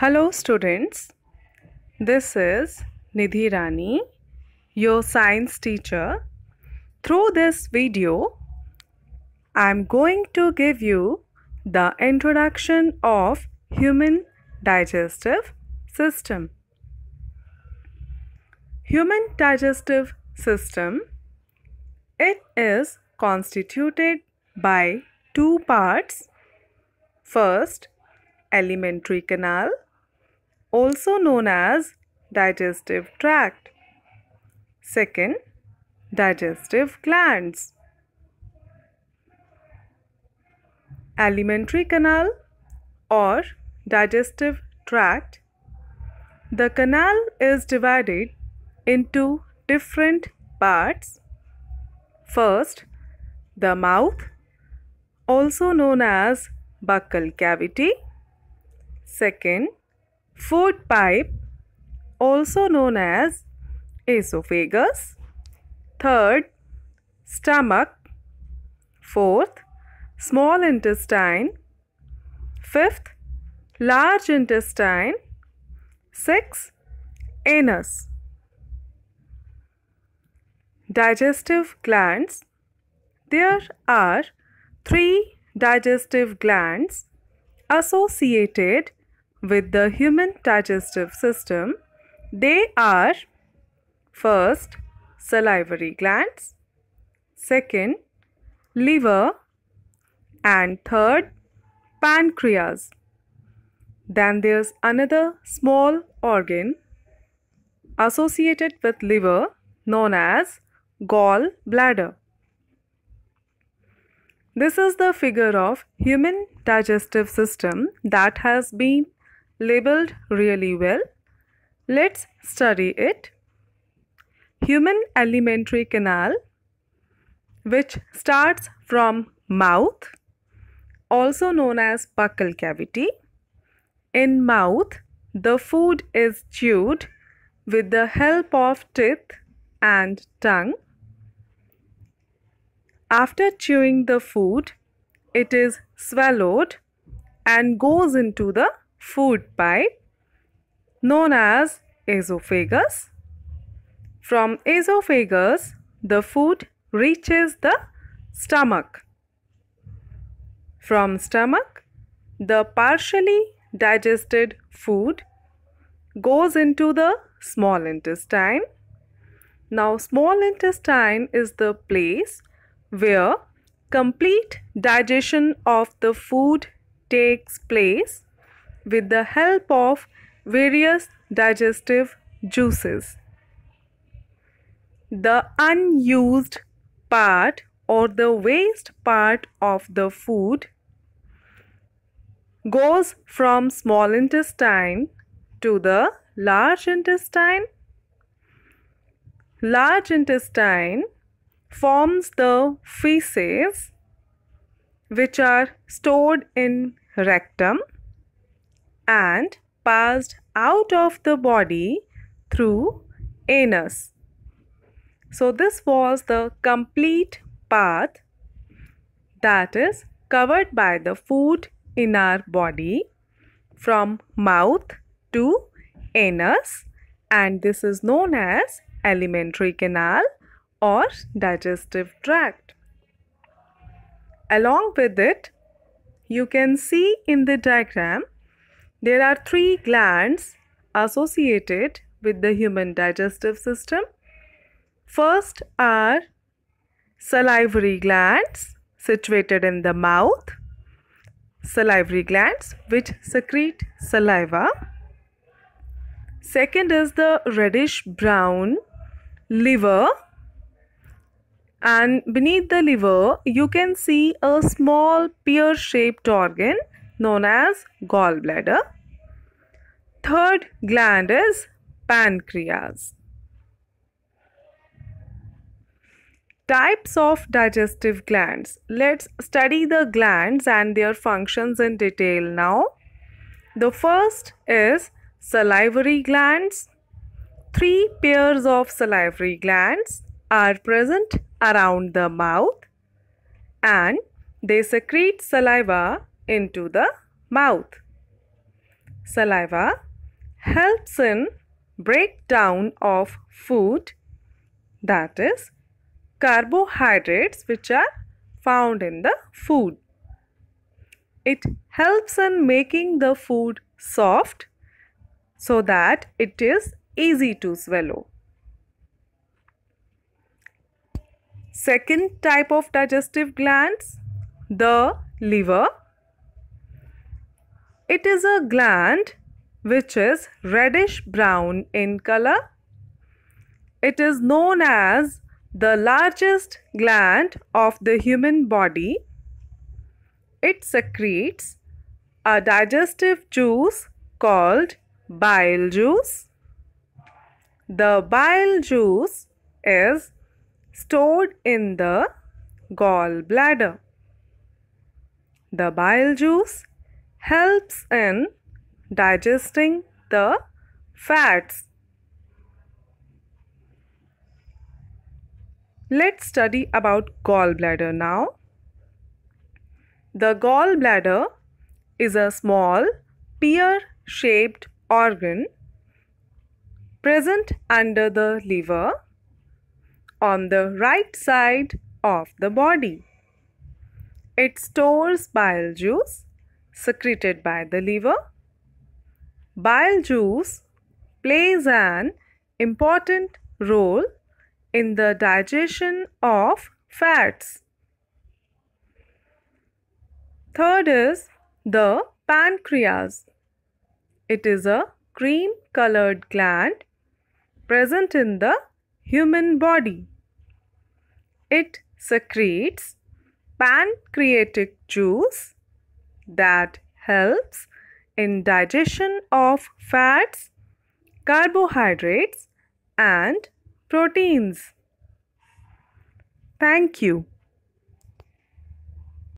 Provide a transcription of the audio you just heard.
Hello students, this is Nidhi Rani, your science teacher. Through this video, I am going to give you the introduction of human digestive system. Human digestive system it is constituted by two parts. First, alimentary canal also known as digestive tract. Second, digestive glands. Alimentary canal or digestive tract. The canal is divided into different parts. First, the mouth, also known as buccal cavity. Second, food pipe, also known as esophagus. Third, stomach. Fourth, small intestine. Fifth, large intestine. Sixth, anus. Digestive glands. There are three digestive glands associated with the human digestive system. They are first salivary glands, second liver, and third pancreas. Then there's another small organ associated with liver known as gall bladder. This is the figure of human digestive system that has been labeled really well. Let's study it. Human alimentary canal which starts from mouth also known as buccal cavity. In mouth the food is chewed with the help of teeth and tongue. After chewing the food, it is swallowed and goes into the food pipe known as esophagus. From esophagus, the food reaches the stomach. From stomach, the partially digested food goes into the small intestine. Now, small intestine is the place where complete digestion of the food takes place with the help of various digestive juices. The unused part or the waste part of the food goes from small intestine to the large intestine. Large intestine forms the feces which are stored in rectum and passed out of the body through anus. So this was the complete path that is covered by the food in our body from mouth to anus and this is known as alimentary canal or digestive tract. Along with it, you can see in the diagram there are three glands associated with the human digestive system. First are salivary glands situated in the mouth, salivary glands which secrete saliva. Second is the reddish brown liver and beneath the liver you can see a small pear shaped organ known as gallbladder. Third gland is pancreas. Types of digestive glands. Let's study the glands and their functions in detail now. The first is salivary glands. Three pairs of salivary glands are present around the mouth and they secrete saliva into the mouth. saliva helps in breakdown of food that is carbohydrates which are found in the food. It helps in making the food soft so that it is easy to swallow. Second type of digestive glands, the liver. It is a gland which is reddish brown in color. It is known as the largest gland of the human body. It secretes a digestive juice called bile juice. The bile juice is stored in the gallbladder. The bile juice helps in digesting the fats. Let's study about gallbladder now. The gallbladder is a small pear-shaped organ present under the liver on the right side of the body. It stores bile juice secreted by the liver. Bile juice plays an important role in the digestion of fats. Third is the pancreas. It is a cream colored gland present in the human body. It secretes pancreatic juice that helps in digestion of fats, carbohydrates and proteins. Thank you.